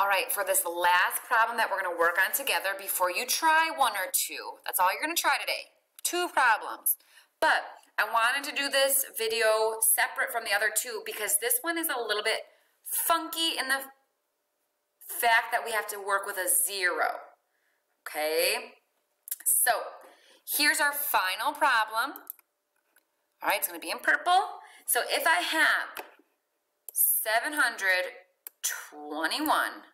All right, for this last problem that we're going to work on together before you try one or two, that's all you're going to try today, two problems. But I wanted to do this video separate from the other two because this one is a little bit funky in the fact that we have to work with a zero. Okay, so here's our final problem. All right, it's going to be in purple. So if I have 721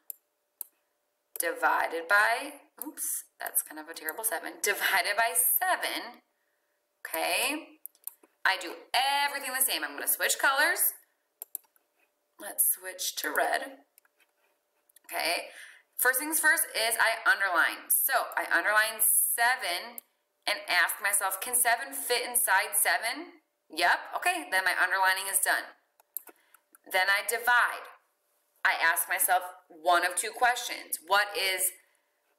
divided by, oops, that's kind of a terrible 7, divided by 7, okay, I do everything the same. I'm going to switch colors. Let's switch to red. Okay, first things first is I underline. So I underline 7 and ask myself, can 7 fit inside 7? Yep, okay, then my underlining is done. Then I divide. I ask myself one of two questions. What is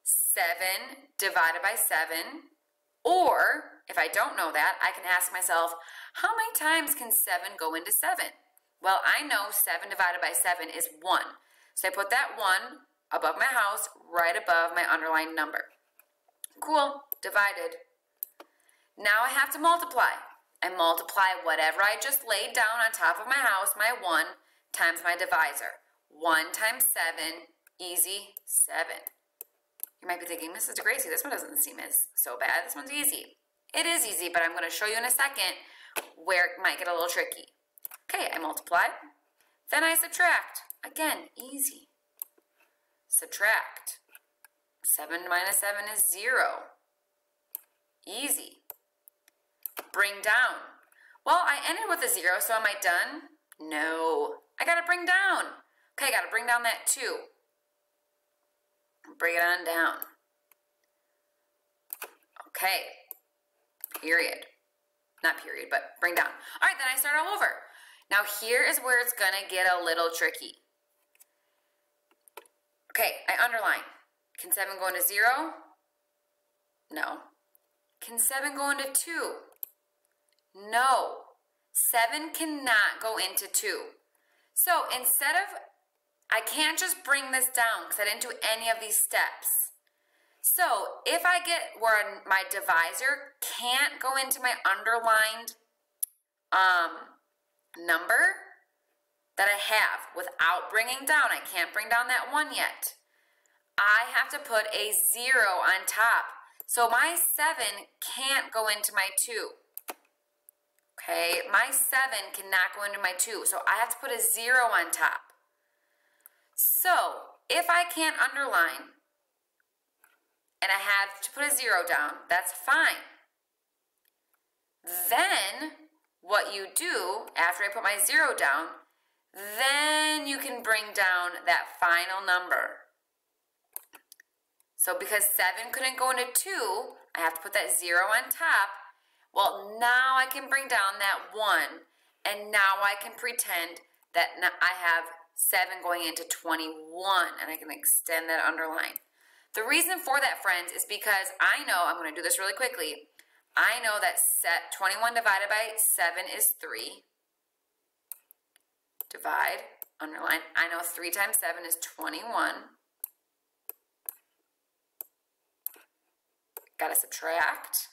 7 divided by 7? Or, if I don't know that, I can ask myself, how many times can 7 go into 7? Well, I know 7 divided by 7 is 1. So I put that 1 above my house, right above my underlined number. Cool, divided. Now I have to multiply. I multiply whatever I just laid down on top of my house, my 1, times my divisor. 1 times 7, easy, 7. You might be thinking, Mrs. DeGracie, this one doesn't seem as so bad. This one's easy. It is easy, but I'm going to show you in a second where it might get a little tricky. Okay, I multiply. Then I subtract. Again, easy. Subtract. 7 minus 7 is 0. Easy. Bring down. Well, I ended with a 0, so am I done? No. I got to bring down. Okay, got to bring down that 2. Bring it on down. Okay. Period. Not period, but bring down. All right, then I start all over. Now here is where it's going to get a little tricky. Okay, I underline. Can 7 go into 0? No. Can 7 go into 2? No. 7 cannot go into 2. So instead of, I can't just bring this down because I didn't do any of these steps. So if I get where my divisor can't go into my underlined um, number that I have without bringing down, I can't bring down that one yet. I have to put a zero on top. So my seven can't go into my two. Okay, my seven cannot go into my two. So I have to put a zero on top. So if I can't underline and I have to put a zero down, that's fine. Then what you do after I put my zero down, then you can bring down that final number. So because 7 couldn't go into 2, I have to put that 0 on top. Well, now I can bring down that 1, and now I can pretend that I have 7 going into 21, and I can extend that underline. The reason for that, friends, is because I know, I'm going to do this really quickly, I know that set 21 divided by 7 is 3. Divide, underline. I know 3 times 7 is 21. Got to subtract.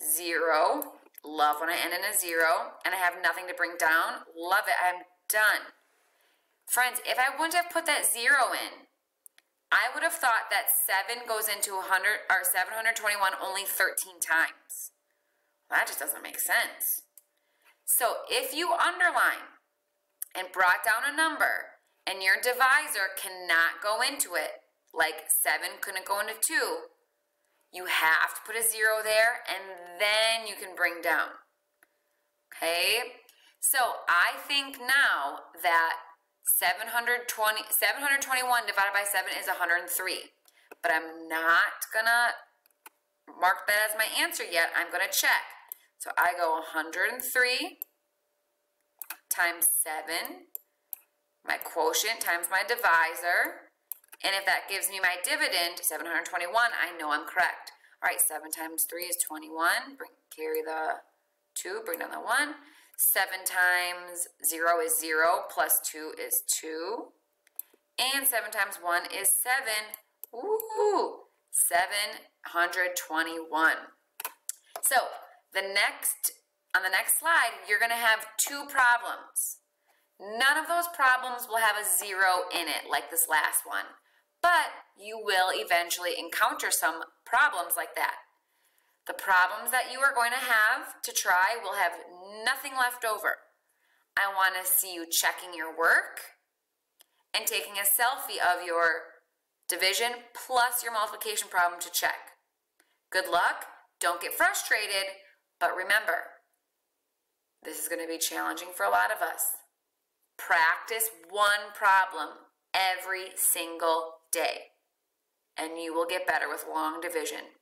0. Love when I end in a 0. And I have nothing to bring down. Love it. I'm done. Friends, if I wouldn't have put that 0 in, I would have thought that 7 goes into 100 or 721 only 13 times. That just doesn't make sense. So if you underline and brought down a number and your divisor cannot go into it, like 7 couldn't go into 2, you have to put a 0 there and then you can bring down. Okay? So I think now that 720, 721 divided by 7 is 103. But I'm not going to mark that as my answer yet. I'm going to check. So I go 103 times 7, my quotient times my divisor, and if that gives me my dividend, 721, I know I'm correct. All right, 7 times 3 is 21. Bring, carry the 2, bring down the 1. 7 times 0 is 0, plus 2 is 2. And 7 times 1 is 7. Ooh, 721. So the next, on the next slide, you're going to have two problems. None of those problems will have a zero in it like this last one, but you will eventually encounter some problems like that. The problems that you are going to have to try will have nothing left over. I want to see you checking your work and taking a selfie of your division plus your multiplication problem to check. Good luck. Don't get frustrated, but remember, this is going to be challenging for a lot of us. Practice one problem every single day, and you will get better with long division.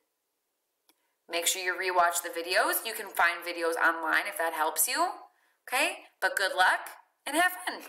Make sure you rewatch the videos. You can find videos online if that helps you. Okay? But good luck and have fun.